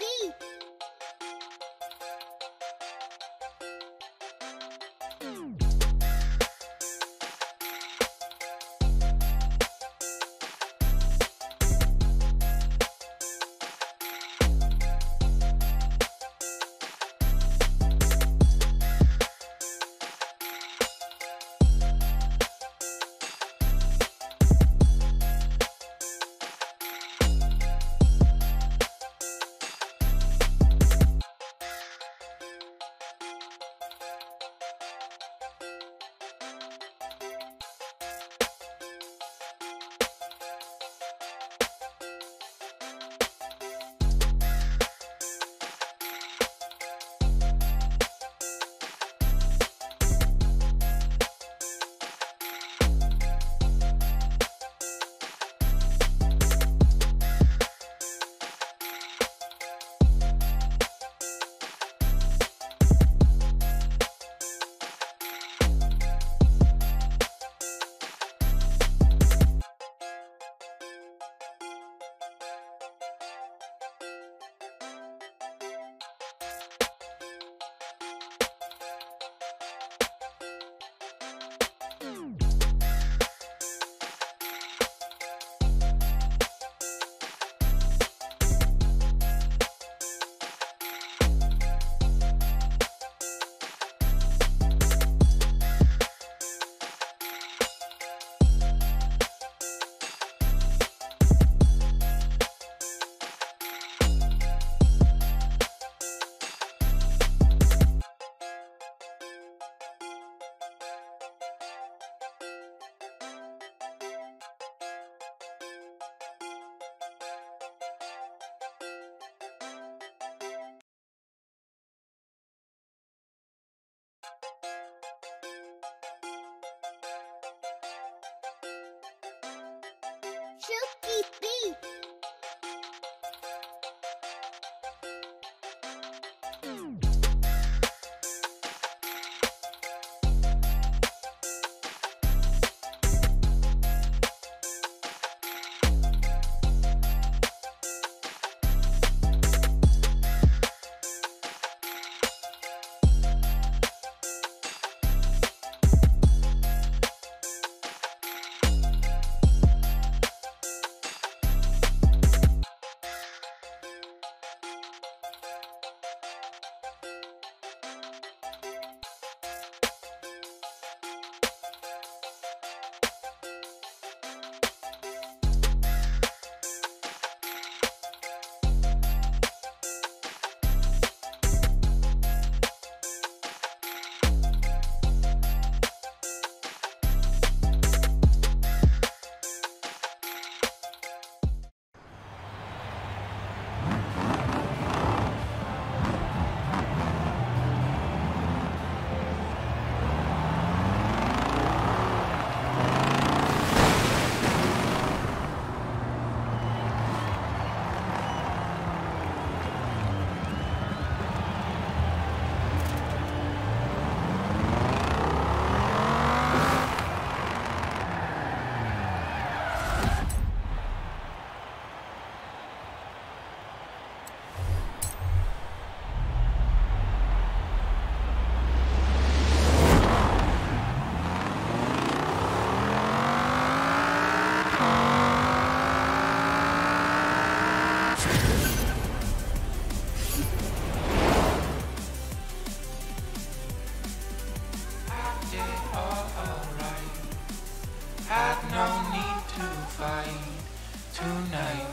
は。Chucky Beats. I've no need to fight tonight.